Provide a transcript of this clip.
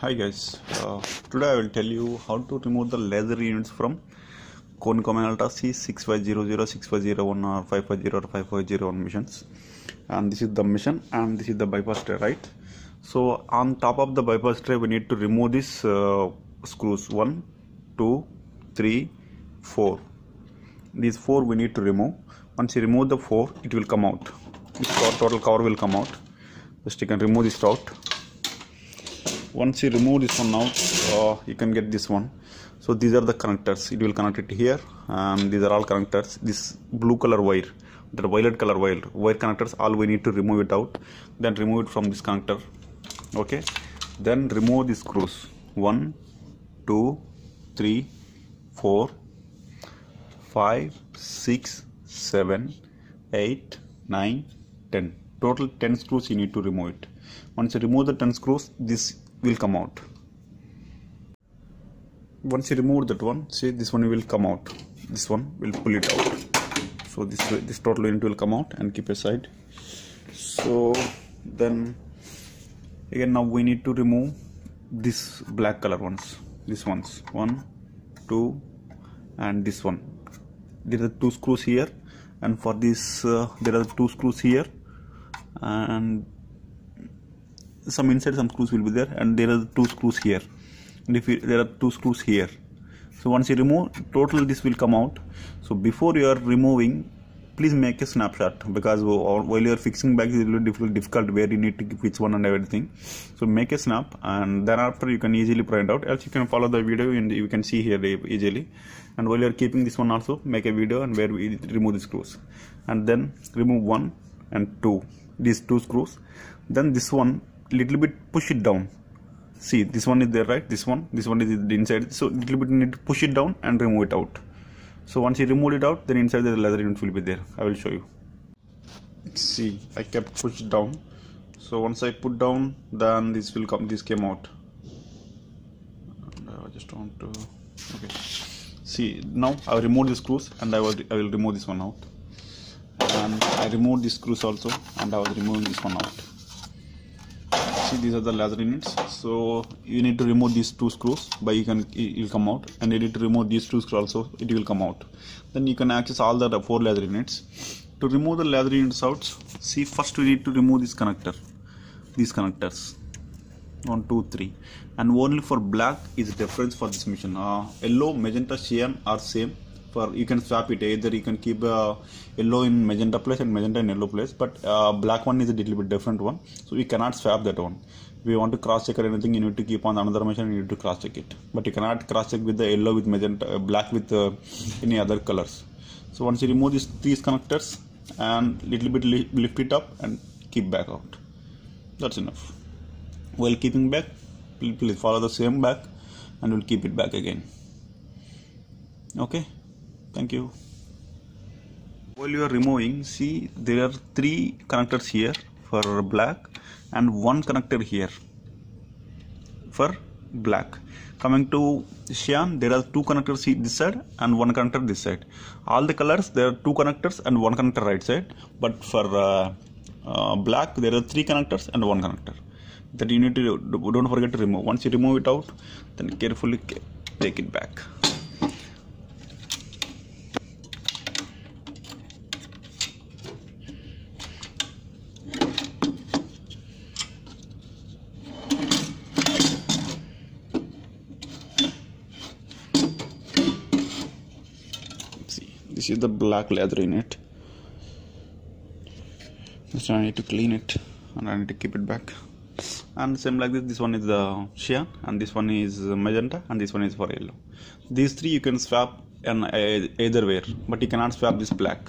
Hi guys, uh, today I will tell you how to remove the laser units from Konica Minolta C6500, 6501 or 550 or 5501 missions. And this is the mission and this is the bypass tray right? So on top of the bypass tray we need to remove these uh, screws. 1 2 3 4 these four we need to remove. Once you remove the four it will come out. This total cover will come out. Just you can remove this out once you remove this one now uh, you can get this one. So these are the connectors. It will connect it here these are all connectors. This blue color wire the violet color wire wire connectors all we need to remove it out. Then remove it from this connector. Okay? Then remove the screws. One two three four five six seven eight nine ten. Total 10 screws you need to remove it. Once you remove the 10 screws this will come out. Once you remove that one see this one will come out. This one will pull it out. So this this total unit will come out and keep aside. So then again now we need to remove this black color ones. This ones. One two and this one. There are two screws here. And for this uh, there are two screws here. And some inside some screws will be there and there are two screws here. And if you, there are two screws here. So once you remove total this will come out. So before you are removing please make a snapshot because while you are fixing back it will be difficult, difficult where you need to keep which one and everything. So make a snap and then after you can easily print out. Else you can follow the video and you can see here easily. And while you are keeping this one also make a video and where we remove the screws. And then remove one and two these two screws. Then this one little bit push it down. See this one is there right? This one this one is inside. So little bit need to push it down and remove it out. So once you remove it out then inside the laser unit will be there. I will show you. See i kept pushed down. So once i put down then this will come this came out. And i just want to okay. See now i will remove the screws and i will i will remove this one out. And i removed the screws also and i was removing this one out see these are the laser units. So you need to remove these two screws by you can it will come out. And you need to remove these two screws also it will come out. Then you can access all the four laser units. To remove the laser units out see first we need to remove this connector. These connectors. One two three. And only for black is difference for this mission. Uh, yellow magenta cyan are same for you can swap it either you can keep uh, yellow in magenta place and magenta in yellow place but uh, black one is a little bit different one so we cannot swap that one. If you want to cross check or anything you need to keep on another machine you need to cross check it. But you cannot cross check with the yellow with magenta uh, black with uh, any other colors. So once you remove these these connectors and little bit li lift it up and keep back out. That's enough. While keeping back please follow the same back and we'll keep it back again. Okay thank you. While you are removing see there are three connectors here for black and one connector here for black. Coming to cyan there are two connectors here this side and one connector this side. All the colors there are two connectors and one connector right side. But for uh, uh, black there are three connectors and one connector. That you need to don't forget to remove. Once you remove it out then carefully take it back this is the black laser unit. So I need to clean it and I need to keep it back. And same like this this one is the cyan and this one is magenta and this one is for yellow. These three you can swap and either wear but you cannot swap this black